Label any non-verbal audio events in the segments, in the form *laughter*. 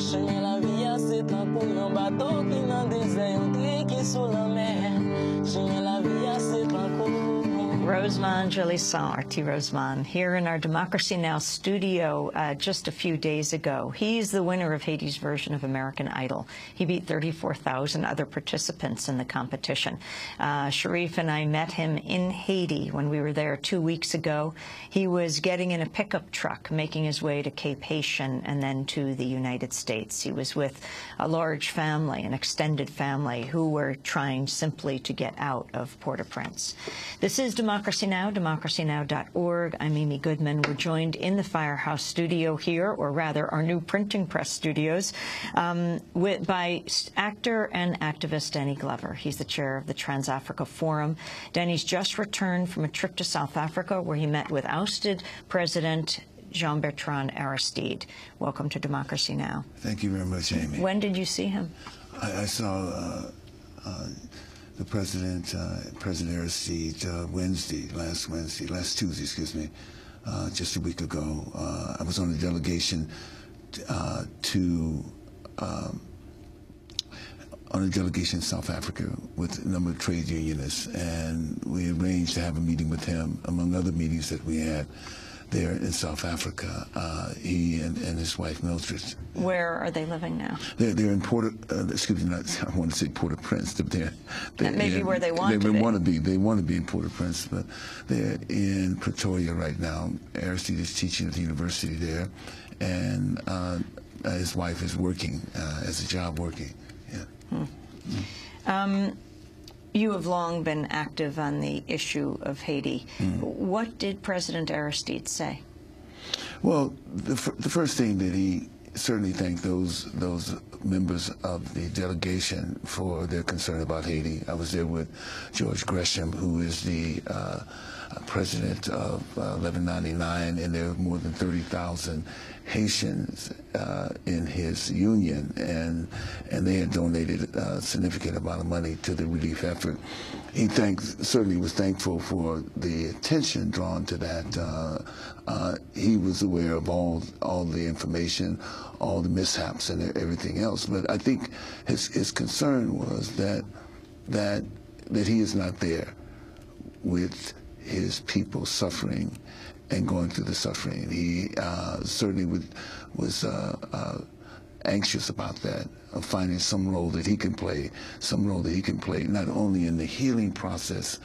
Chanye la vi a se tan pou yon bato ki nan dese yon tri ki sou la mer. Chanye la vi a se tan Rosemond Jalisson, R.T. Rosemond, here in our Democracy Now! studio uh, just a few days ago. He's the winner of Haiti's version of American Idol. He beat 34,000 other participants in the competition. Uh, Sharif and I met him in Haiti when we were there two weeks ago. He was getting in a pickup truck, making his way to Cape Haitian and then to the United States. He was with a large family, an extended family, who were trying simply to get out of Port-au-Prince. This is Democracy Democracy Now!, democracynow.org. I'm Amy Goodman. We're joined in the Firehouse studio here, or rather our new printing press studios, um, with, by actor and activist Danny Glover. He's the chair of the TransAfrica Forum. Danny's just returned from a trip to South Africa where he met with ousted President Jean-Bertrand Aristide. Welcome to Democracy Now! Thank you very much, Amy. When did you see him? I, I saw uh, uh, the president, uh, President Aristide, uh, Wednesday, last Wednesday, last Tuesday, excuse me, uh, just a week ago. I was on a delegation to um, on a delegation in South Africa with a number of trade unionists, and we arranged to have a meeting with him, among other meetings that we had there in South Africa. Uh, he and, and, his wife Mildred. Where are they living now? They're, they're in Port. Uh, excuse me, not, *laughs* I want to say Port-au-Prince. They're, they're, that may be where they want they, to they be. want to be. They want to be in Port-au-Prince, but they're in Pretoria right now. Aristide is teaching at the university there, and uh, his wife is working uh, as a job working. Yeah. Hmm. Mm. Um, you have long been active on the issue of Haiti. Mm. What did President Aristide say? Well, the, the first thing that he certainly thanked those those members of the delegation for their concern about Haiti. I was there with George Gresham, who is the uh, president of uh, 1199, and there are more than 30,000 Haitians uh, in his union, and and they had donated a significant amount of money to the relief effort. He thanks, certainly was thankful for the attention drawn to that. Uh, uh, he was aware of all all the information, all the mishaps, and everything else. But I think his his concern was that that that he is not there with his people suffering and going through the suffering. He uh, certainly would, was uh, uh, anxious about that, of finding some role that he can play, some role that he can play, not only in the healing process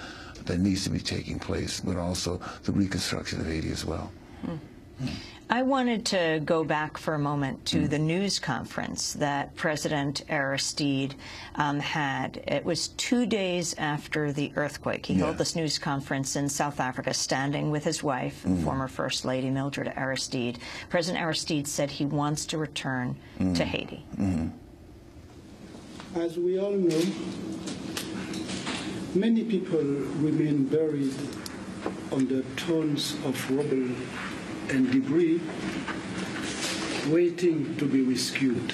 that needs to be taking place, but also the reconstruction of Haiti as well. Mm. Mm. I wanted to go back for a moment to mm. the news conference that President Aristide um, had. It was two days after the earthquake. He yeah. held this news conference in South Africa, standing with his wife, mm. former First Lady Mildred Aristide. President Aristide said he wants to return mm. to Haiti. -hmm. As we all know, many people remain buried under tons of rubble and debris waiting to be rescued.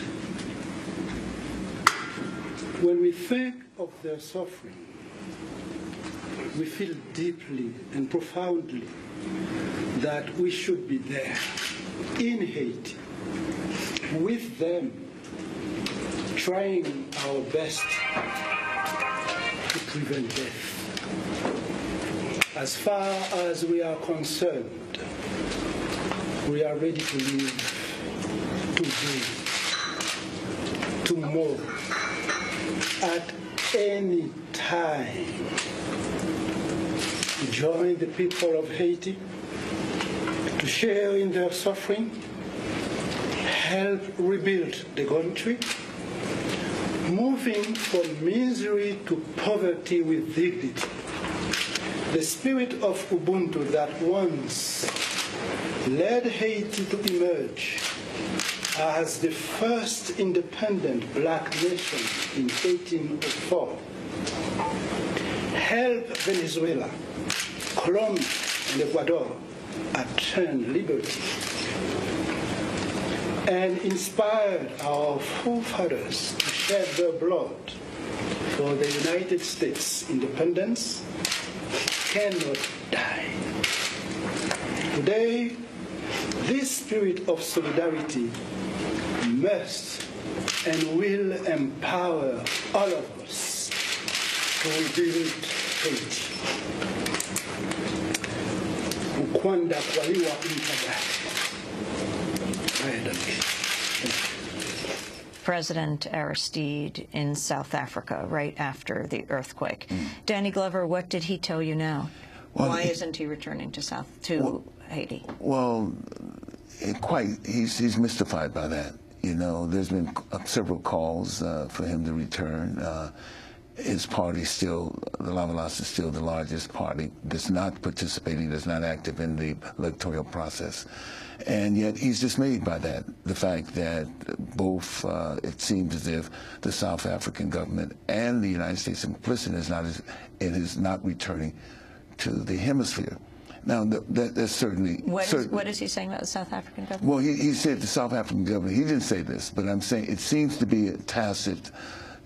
When we think of their suffering, we feel deeply and profoundly that we should be there in Haiti with them, trying our best to prevent death. As far as we are concerned, we are ready to live today, tomorrow, at any time. Join the people of Haiti to share in their suffering, help rebuild the country, moving from misery to poverty with dignity. The spirit of Ubuntu that once led Haiti to emerge as the first independent black nation in 1804, helped Venezuela, Colombia, and Ecuador attain liberty, and inspired our forefathers to shed their blood for the United States independence cannot die. Today, this spirit of solidarity must and will empower all of us to rebuild Haiti. Ukwanda kwaliwa mtabati. Haya, Dami. President Aristide in South Africa right after the earthquake. Mm. Danny Glover, what did he tell you now? Well, Why he- isn't he returning to South to Haiti? Well, it quite he's he's mystified by that. You know, there's been uh, several calls uh, for him to return. Uh, his party still, the Lavalas is still the largest party that's not participating, that's not active in the electoral process. And yet he's dismayed by that, the fact that both, uh, it seems as if the South African government and the United States implicit is not, in his not returning to the hemisphere. Now, th- that, that's certainly... What is, what is he saying about the South African government? well, he, he said the South African government, he didn't say this, but I'm saying it seems to be a tacit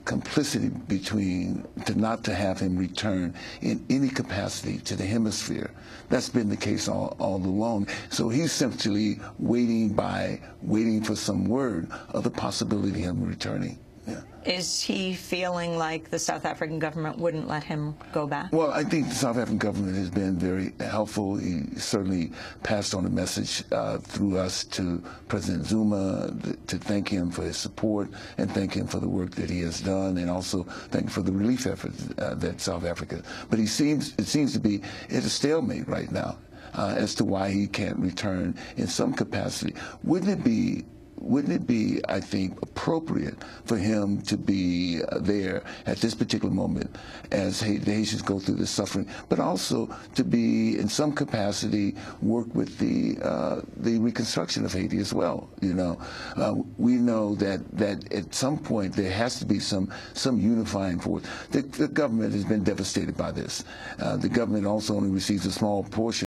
complicity between, to not to have him return in any capacity to the hemisphere. That's been the case all, all along. So he's simply waiting by, waiting for some word of the possibility of him returning. Yeah. Is he feeling like the South African government wouldn't let him go back? Well, I think the South African government has been very helpful. He certainly passed on a message uh, through us to President Zuma to thank him for his support and thank him for the work that he has done, and also thank him for the relief efforts uh, that South Africa. But he seems it seems to be at a stalemate right now uh, as to why he can't return in some capacity. Wouldn't it be wouldn't it be, I think, appropriate for him to be uh, there at this particular moment as the Haitians go through this suffering, but also to be in some capacity work with the uh, the reconstruction of Haiti as well? You know, uh, we know that that at some point there has to be some some unifying force. The, the government has been devastated by this. Uh, the government also only receives a small portion.